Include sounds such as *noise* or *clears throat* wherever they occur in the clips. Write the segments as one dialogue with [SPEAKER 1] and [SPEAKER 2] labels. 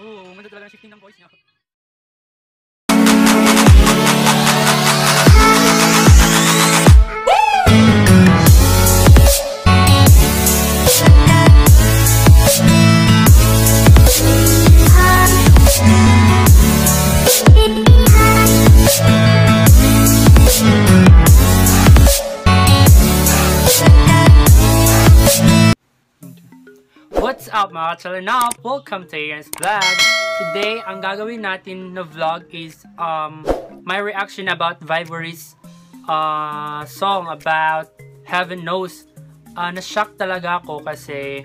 [SPEAKER 1] Oo, oh, talaga ng shifting ng voice niya. Up mga kachalanap? Welcome to Ian's Vlog! Today, ang gagawin natin na vlog is um, my reaction about Vibory's uh, song about Heaven Knows. Uh, na-shock talaga ako kasi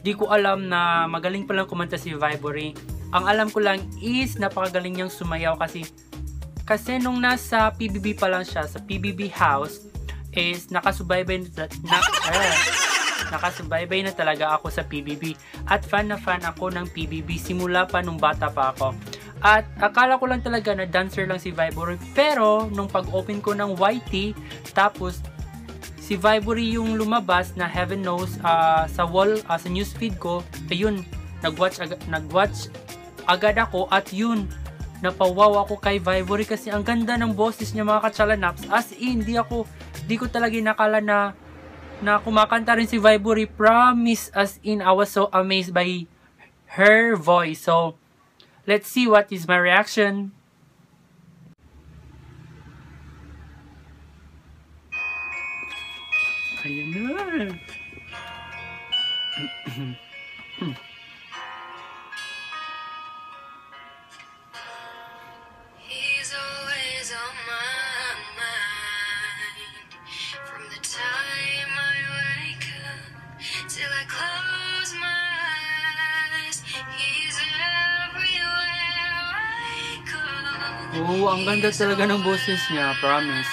[SPEAKER 1] di ko alam na magaling palang kumanta si Vibory. Ang alam ko lang is napakagaling niyang sumayaw kasi kasi nung nasa PBB pa lang siya, sa PBB house, is nakasubaybay na, na eh, nakasubaybay na talaga ako sa PBB at fan na fan ako ng PBB simula pa nung bata pa ako. At akala ko lang talaga na dancer lang si Vibory. Pero nung pag-open ko ng YT tapos si Vibory yung lumabas na heaven knows uh, sa wall uh, sa newsfeed ko ayun nagwatch ag- nagwatch agad ako at yun napawaw ako kay Vibory kasi ang ganda ng boses niya mga katsala-naps as in di ako di ko talaga nakala na na kumakanta rin si Vibory promise as in. I was so amazed by her voice. So let's see what is my reaction. Ayan na. *clears throat* *clears throat* Oo, ang ganda talaga ng boses niya, promise.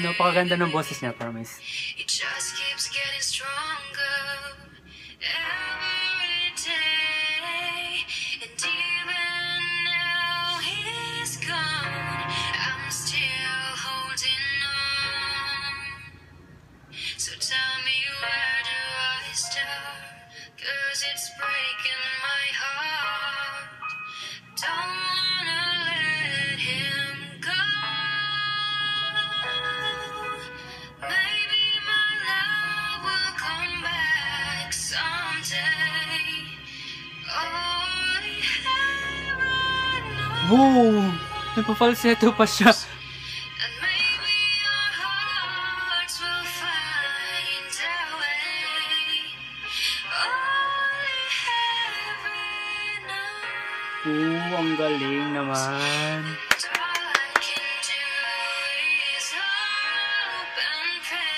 [SPEAKER 1] Napakaganda ng boses niya, promise.
[SPEAKER 2] Cause it's breaking my heart.
[SPEAKER 1] Nagpa-falsetto pa siya.
[SPEAKER 2] Hope and pray.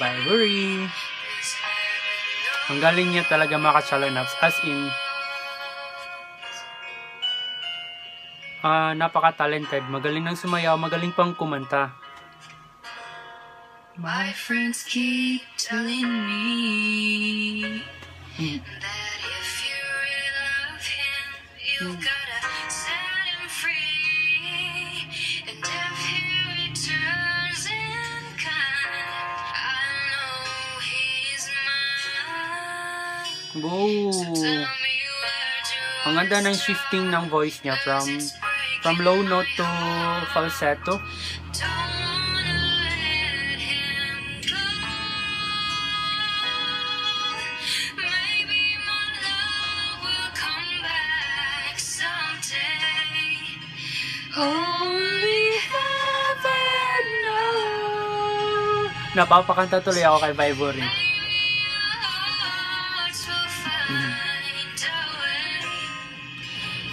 [SPEAKER 1] Vibory.
[SPEAKER 2] 'Cause heaven
[SPEAKER 1] Ang galing niya talaga mga katsala-naps. As in, ah napaka-talented. Magaling nang sumayaw, magaling pang kumanta.
[SPEAKER 2] My friends keep telling me
[SPEAKER 1] Wow! Ang ganda ng shifting ng voice niya from from low note to falsetto.
[SPEAKER 2] Don't wanna let him go.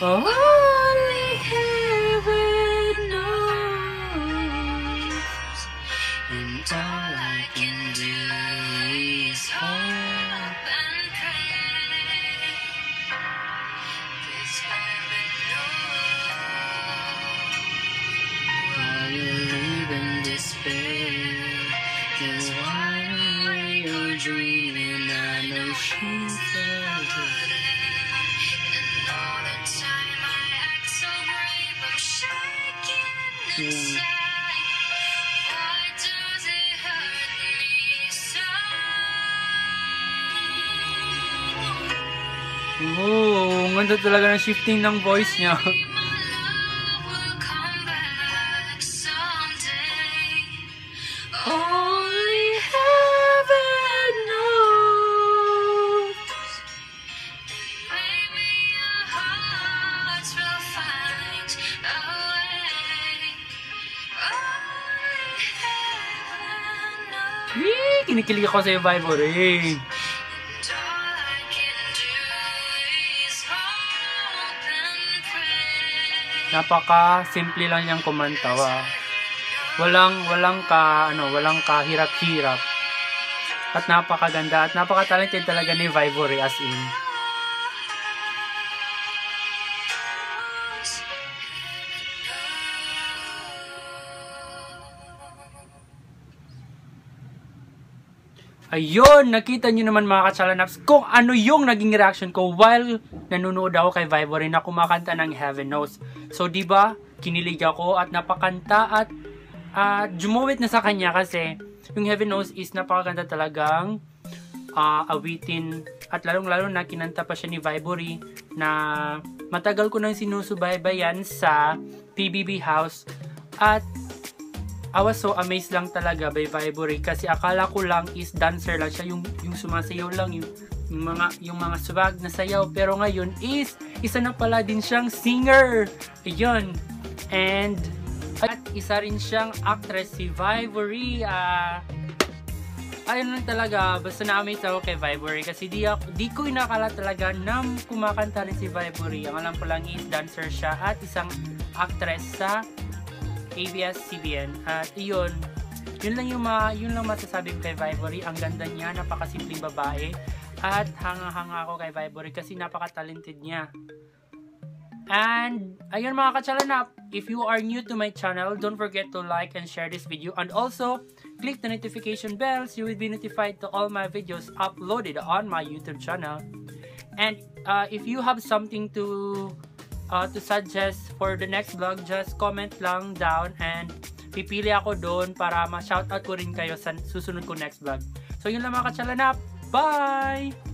[SPEAKER 2] Only heaven knows. And all I can do is hope and pray. 'Cause heaven knows.
[SPEAKER 1] Why you live in despair? Cause while you're dreaming, I know she's there. Oo, ang ganda talaga ng shifting ng voice niya. *laughs* Yee, kinikilig ako sa Vibory.
[SPEAKER 2] And all I can do is hope and pray.
[SPEAKER 1] Napaka simple lang niyang kumanta. Wa. Walang walang ka ano, walang kahirap-hirap. At napakaganda at napaka-talented talaga ni Vibory as in. Ayun, nakita nyo naman mga katsalaнаps kung ano yung naging reaction ko while nanonood ako kay Vibory na kumakanta ng Heaven Knows. So, di ba kinilig ako at napakanta at uh, jumuwit na sa kanya kasi yung Heaven Knows is napakaganda talagang ah, awitin at lalong-lalo na kinanta pa siya ni Vibory na matagal ko nang sinusubaybayan sa PBB House at I was so amazed lang talaga by Vibory kasi akala ko lang is dancer lang siya yung yung sumasayaw lang yung, yung mga yung mga swag na sayaw pero ngayon is isa na pala din siyang singer. Ayun. And at isa rin siyang actress si Vibory. Ah ayun lang talaga, basta na-amaze ako kay Vibory kasi di, ako, di ko inakala talaga na kumakanta rin si Vibory. Ang alam ko lang is dancer siya at isang actress sa ABS-CBN. At iyon, yun lang yung, ma, yun lang masasabi kay Vibory. Ang ganda niya, napakasimpleng babae. At hanga-hanga ako kay Vibory kasi napaka-talented niya. And, ayun mga katsalanap, if you are new to my channel, don't forget to like and share this video. And also, click the notification bell so you will be notified to all my videos uploaded on my YouTube channel. And uh, if you have something to uh, to suggest for the next vlog, just comment lang down and pipili ako doon para ma-shoutout ko rin kayo sa susunod ko next vlog. So yun lang mga katsalanap. Bye!